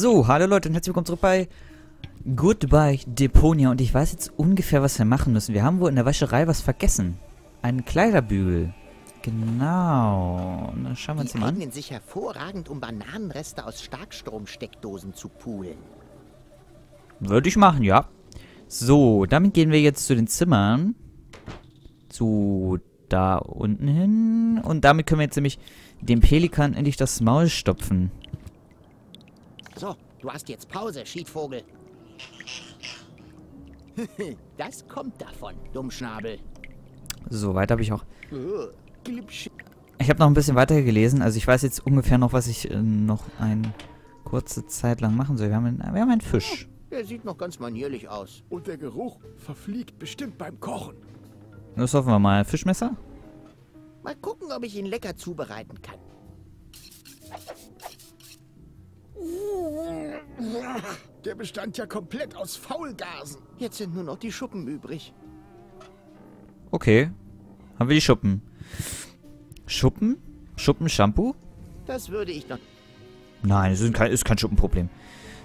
So, hallo Leute und herzlich willkommen zurück bei Goodbye Deponia und ich weiß jetzt ungefähr, was wir machen müssen. Wir haben wohl in der Wäscherei was vergessen. Einen Kleiderbügel. Genau. Dann schauen wir uns Die mal an. eignen sich hervorragend, um Bananenreste aus Starkstromsteckdosen zu poolen. Würde ich machen, ja. So, damit gehen wir jetzt zu den Zimmern. Zu da unten hin. Und damit können wir jetzt nämlich dem Pelikan endlich das Maul stopfen. So, du hast jetzt Pause, Schiedvogel. das kommt davon, Dummschnabel. So, weiter habe ich auch. Ich habe noch ein bisschen weiter gelesen, also ich weiß jetzt ungefähr noch, was ich äh, noch eine kurze Zeit lang machen soll. Wir haben einen, wir haben einen Fisch. Der sieht noch ganz manierlich aus. Und der Geruch verfliegt bestimmt beim Kochen. Das hoffen wir mal. Fischmesser? Mal gucken, ob ich ihn lecker zubereiten kann. Der bestand ja komplett aus Faulgasen. Jetzt sind nur noch die Schuppen übrig. Okay. Haben wir die Schuppen. Schuppen? Schuppen, Shampoo? Das würde ich noch... Nein, es ist kein, ist kein Schuppenproblem.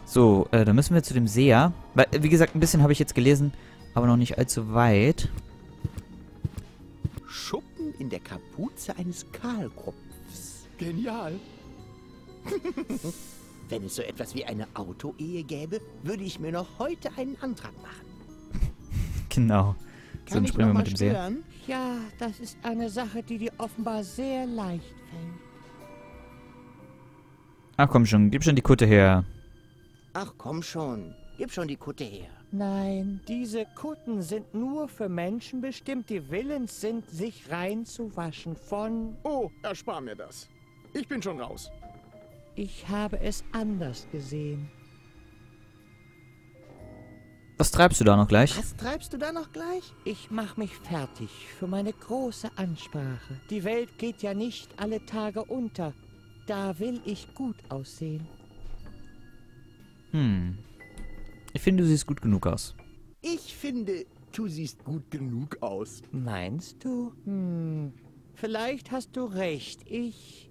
So, äh, dann müssen wir zu dem Seher. Weil, äh, wie gesagt, ein bisschen habe ich jetzt gelesen, aber noch nicht allzu weit. Schuppen in der Kapuze eines Kahlkopfs. Genial. Wenn es so etwas wie eine Autoehe gäbe, würde ich mir noch heute einen Antrag machen. Genau. So, dann springen wir mit dem Seher. stören? Ja, das ist eine Sache, die dir offenbar sehr leicht fällt. Ach komm schon, gib schon die Kutte her. Ach komm schon, gib schon die Kutte her. Nein, diese Kutten sind nur für Menschen bestimmt, die willens sind, sich reinzuwaschen von... Oh, erspar mir das. Ich bin schon raus. Ich habe es anders gesehen. Was treibst du da noch gleich? Was treibst du da noch gleich? Ich mache mich fertig für meine große Ansprache. Die Welt geht ja nicht alle Tage unter. Da will ich gut aussehen. Hm. Ich finde, du siehst gut genug aus. Ich finde, Du siehst gut genug aus. Meinst du? Hm, vielleicht hast du recht. Ich...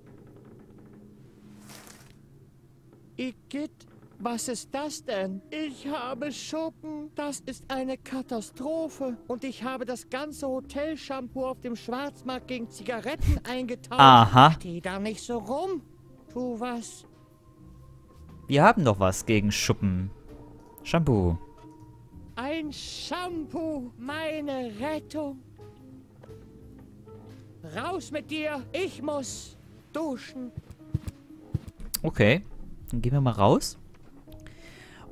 Igitt, was ist das denn? Ich habe Schuppen. Das ist eine Katastrophe. Und ich habe das ganze Hotel-Shampoo auf dem Schwarzmarkt gegen Zigaretten eingetauscht. Aha. Steh da nicht so rum. Tu was. Wir haben doch was gegen Schuppen. Shampoo. Ein Shampoo, meine Rettung. Raus mit dir. Ich muss duschen. Okay. Dann gehen wir mal raus.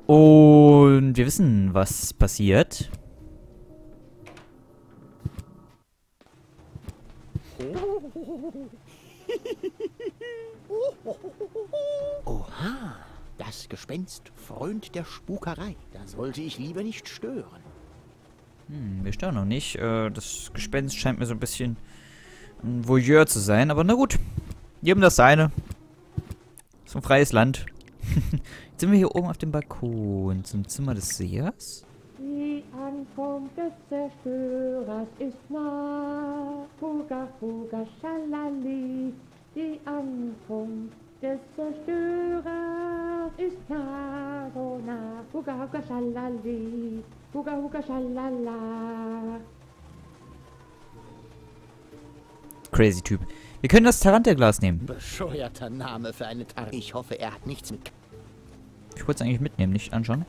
Und wir wissen, was passiert. Oha, das Gespenst Freund der Spukerei. Da sollte ich lieber nicht stören. Hm, wir stören noch nicht. Äh, das Gespenst scheint mir so ein bisschen ein Voyeur zu sein. Aber na gut. Jedem das seine. So ein freies Land. Jetzt sind wir hier oben auf dem Balkon zum Zimmer des Sehers. Die Ankunft des Zerstörers ist nah. Fuga, fuga, schalali. Die Ankunft des Zerstörers ist nah, so nah. Fuga, fuga, schalali. Fuga, fuga, schalala. Crazy Typ. Wir können das Tarantelglas nehmen. Bescheuerter Name für eine Tar Ich hoffe, er hat nichts mit... Ich wollte es eigentlich mitnehmen, nicht anschauen.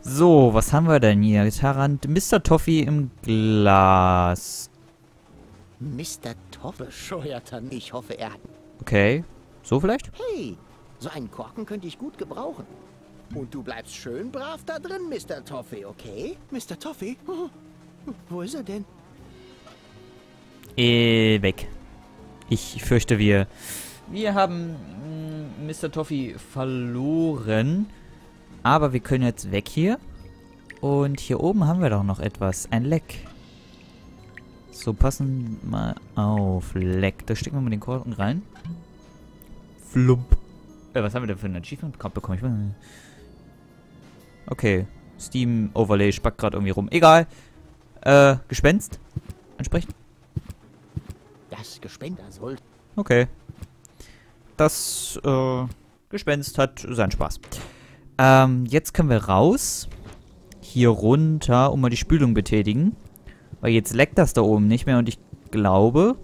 So, was haben wir denn hier? Tarant, Mr. Toffee im Glas. Mr. Toff. Bescheuerter... Ich hoffe, er hat... Okay. So vielleicht? Hey, so einen Korken könnte ich gut gebrauchen. Und du bleibst schön brav da drin, Mr. Toffee, okay? Mr. Toffee? Wo ist er denn? Äh, weg. Ich fürchte, wir... Wir haben mm, Mr. Toffee verloren. Aber wir können jetzt weg hier. Und hier oben haben wir doch noch etwas. Ein Leck. So, passen mal auf. Leck. Da stecken wir mal den Korken rein. Flump. Äh, was haben wir denn für ein Achievement gerade bekommen? Ich weiß nicht. Okay. Steam Overlay spackt gerade irgendwie rum. Egal. Äh, Gespenst. Entsprechend. Das Gespender soll... Okay. Das, äh, Gespenst hat seinen Spaß. Ähm, jetzt können wir raus. Hier runter und mal die Spülung betätigen. Weil jetzt leckt das da oben nicht mehr und ich glaube...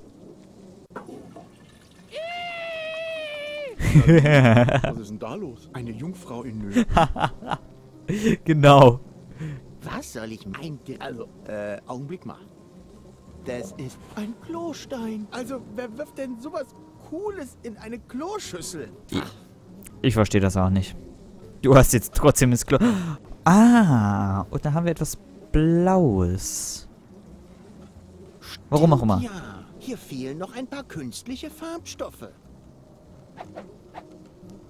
Was ist denn da los? Eine Jungfrau in Nöten. genau. Was soll ich meinen? Also, äh, Augenblick mal. Das ist ein Klostein. Also, wer wirft denn sowas Cooles in eine Kloschüssel? Ich verstehe das auch nicht. Du hast jetzt trotzdem ins Klo... Ah, und da haben wir etwas Blaues. Warum auch immer. Ja, hier fehlen noch ein paar künstliche Farbstoffe.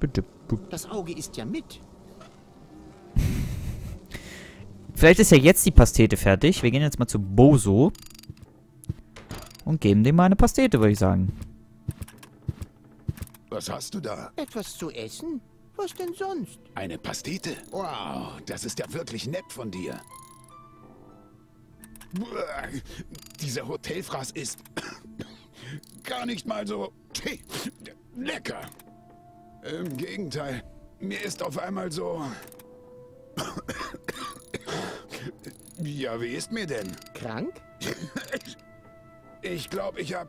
Bitte. Das Auge ist ja mit. Vielleicht ist ja jetzt die Pastete fertig. Wir gehen jetzt mal zu Boso. Und geben dem mal eine Pastete, würde ich sagen. Was hast du da? Etwas zu essen? Was denn sonst? Eine Pastete? Wow, das ist ja wirklich nett von dir. Dieser Hotelfraß ist gar nicht mal so lecker. Im Gegenteil, mir ist auf einmal so... Ja, wie ist mir denn? Krank? Ich glaube, ich hab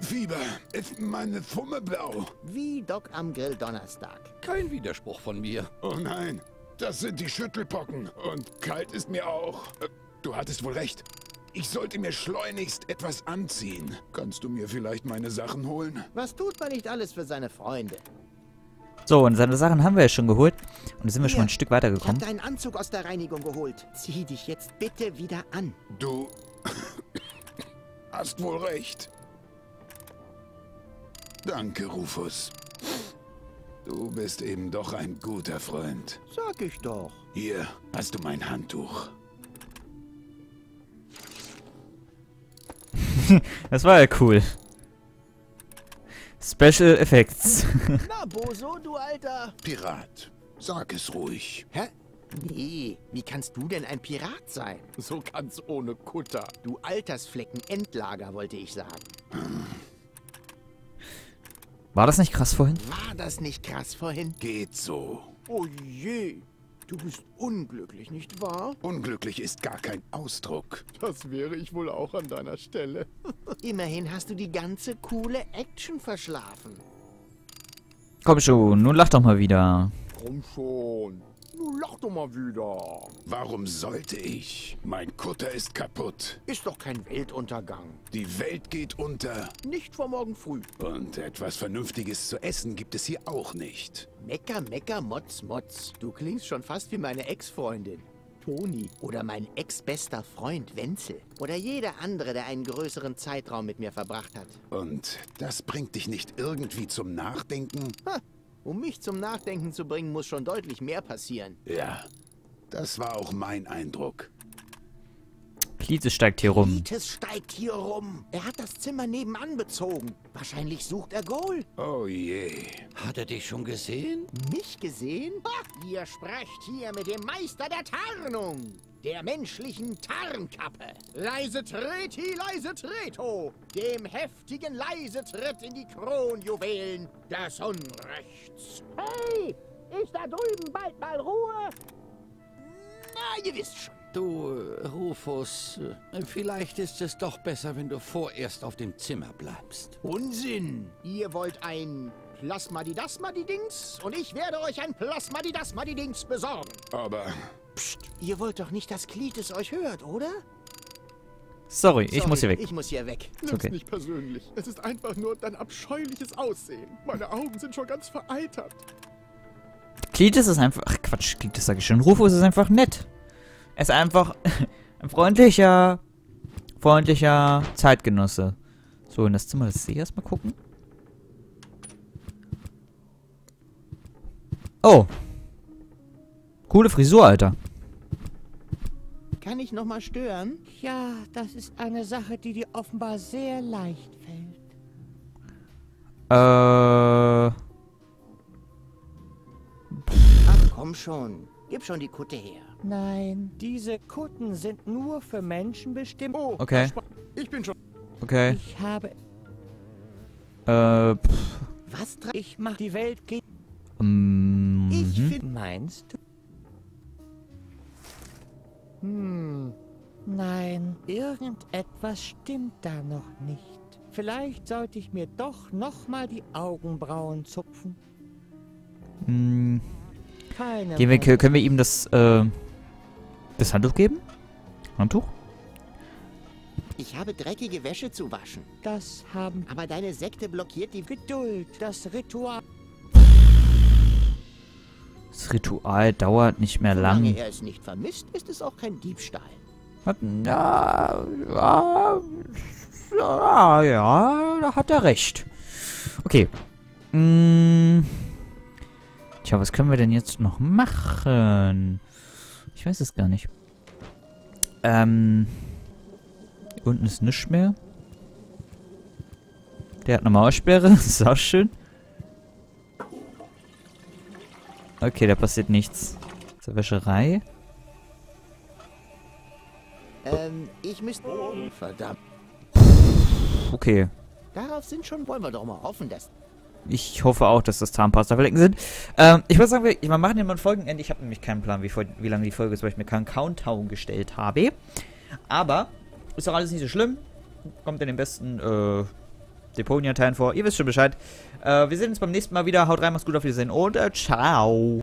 Fieber. Ist meine Fumme blau? Wie Doc am Grill-Donnerstag. Kein Widerspruch von mir. Oh nein, das sind die Schüttelpocken. Und kalt ist mir auch. Äh, Du hattest wohl recht. Ich sollte mir schleunigst etwas anziehen. Kannst du mir vielleicht meine Sachen holen? Was tut man nicht alles für seine Freunde? So, und seine Sachen haben wir ja schon geholt. Und sind wir schon mal ein Stück Ich habe weitergekommen. deinen Anzug aus der Reinigung geholt. Zieh dich jetzt bitte wieder an. Du hast wohl recht. Danke, Rufus. Du bist eben doch ein guter Freund. Sag ich doch. Hier hast du mein Handtuch. Das war ja cool. Special Effects. Na, Boso, du Alter. Pirat, sag es ruhig. Hä? Nee, wie kannst du denn ein Pirat sein? So ganz ohne Kutter. Du Altersflecken Endlager, wollte ich sagen. War das nicht krass vorhin? War das nicht krass vorhin? Geht so. Oh je, du bist unglücklich, nicht wahr? Unglücklich ist gar kein Ausdruck. Das wäre ich wohl auch an deiner Stelle. Immerhin hast du die ganze coole Action verschlafen. Komm schon, nun lach doch mal wieder. Komm schon. Nun lach doch mal wieder. Warum sollte ich? Mein Kutter ist kaputt. Ist doch kein Weltuntergang. Die Welt geht unter. Nicht vor morgen früh. Und etwas Vernünftiges zu essen gibt es hier auch nicht. Mecker, mecker, motz, motz. Du klingst schon fast wie meine Ex-Freundin. Toni. Oder mein ex-bester Freund Wenzel. Oder jeder andere, der einen größeren Zeitraum mit mir verbracht hat. Und das bringt dich nicht irgendwie zum Nachdenken? Ha, um mich zum Nachdenken zu bringen, muss schon deutlich mehr passieren. Ja, das war auch mein Eindruck. Klites steigt hier rum. Titus steigt hier rum. Er hat das Zimmer nebenan bezogen. Wahrscheinlich sucht er Goal. Oh je. Hat er dich schon gesehen? Mich gesehen? Ha, ihr sprecht hier mit dem Meister der Tarnung. Der menschlichen Tarnkappe. Leise Treti, leise Treto. Dem heftigen leise Tritt in die Kronjuwelen des Unrechts. Hey, ist da drüben bald mal Ruhe? Na, ihr wisst schon. Du, Rufus, vielleicht ist es doch besser, wenn du vorerst auf dem Zimmer bleibst. Unsinn. Ihr wollt ein Plasmadidasmadidings und ich werde euch ein Plasmadidasmadidings besorgen. Aber Psst, ihr wollt doch nicht, dass Klites euch hört, oder? Sorry, ich Sorry, muss hier weg. Ich muss hier weg. Nimm's okay. nicht persönlich. Es ist einfach nur dein abscheuliches Aussehen. Meine Augen sind schon ganz vereitert. Klites ist einfach. Ach Quatsch, Klites sag ich schon. Rufus ist einfach nett. Er ist einfach ein freundlicher, freundlicher Zeitgenosse. So, in das Zimmer des Sehers mal gucken. Oh. Coole Frisur, Alter. Kann ich noch mal stören? Ja, das ist eine Sache, die dir offenbar sehr leicht fällt. Äh. Ach, komm schon. Gib schon die Kutte her. Nein, diese Kutten sind nur für Menschen bestimmt. Oh, Okay. Ich bin schon. Okay. Ich habe, Äh. Pff. Was tra ich mach die Welt ge Mhm. Ich finde... Meinst du? Hm. Nein, irgendetwas stimmt da noch nicht. Vielleicht sollte ich mir doch noch mal die Augenbrauen zupfen. Hm. Keine Gehen wir, können wir ihm das, äh, das Handtuch geben? Handtuch? Ich habe dreckige Wäsche zu waschen. Das haben Aber deine Sekte blockiert die... Geduld, das Ritual. Das Ritual dauert nicht mehr Solange lang. er es nicht vermisst, ist es auch kein Diebstahl. Ja, ja, ja, ja, da hat er recht. Okay. Mm. Tja, was können wir denn jetzt noch machen? Ich weiß es gar nicht. Ähm. hier Unten ist nichts mehr. Der hat eine Mauersperre. Das ist auch schön. Okay, da passiert nichts. Zur Wäscherei. Ähm, ich müsste... Verdammt. Okay. Darauf sind schon... Wollen wir doch mal hoffen, dass... Ich hoffe auch, dass das Zahnpasta-Flecken sind. Ähm, ich würde sagen, wir, wir machen hier mal ein Folgenende. Ich habe nämlich keinen Plan, wie, wie lange die Folge ist, weil ich mir keinen Countdown gestellt habe. Aber ist doch alles nicht so schlimm. Kommt in den besten äh, Deponia-Teilen vor. Ihr wisst schon Bescheid. Äh, wir sehen uns beim nächsten Mal wieder. Haut rein, macht's gut, auf Wiedersehen und äh, ciao.